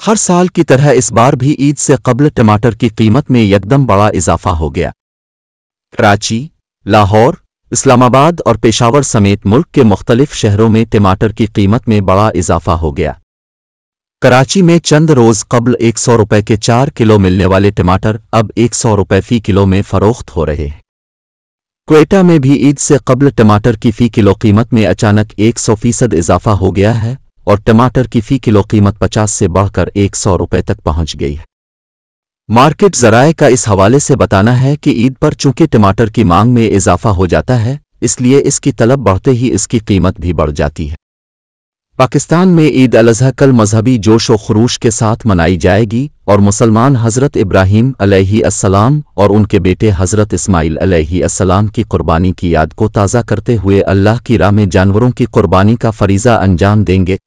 हर साल की तरह इस बार भी ईद से कबल टमाटर की कीमत में एकदम बड़ा इजाफा हो गया। कराची, लाहौर, इस्लामाबाद और पेशावर समेत मुल्क के मुख्तलिफ़ शहरों में टमाटर की कीमत में बड़ा इजाफा हो गया। कराची में चंद रोज कबल एक सौ रुपए के चार किलो मिलने वाले टमाटर अब एक सौ रुपए फ़ी किलो में फरोख्त हो रहे हैं। क्वेटा में भी ईद से कबल टमाटर की फ़ी किलो कीमत में अचानक एक सौ फ़ीसद इजाफा हो गया है और टमाटर की फ़ी किलो कीमत पचास से बढ़कर एक सौ रुपए तक पहुँच गई। है मार्केट जराए का इस हवाले से बताना है कि ईद पर चूँकि टमाटर की मांग में इजाफा हो जाता है, इसलिए इसकी तलब बढ़ते ही इसकी कीमत भी बढ़ जाती है। पाकिस्तान में ईद अल अजहा कल मजहबी जोश व खरूश के साथ मनाई जाएगी और मुसलमान हज़रत इब्राहिम अलैहिस्सलाम और उनके बेटे हज़रत इस्माइल अलैहिस्सलाम की कुर्बानी की याद को ताज़ा करते हुए अल्लाह की राह में जानवरों की कुर्बानी का फरीज़ा अंजाम देंगे।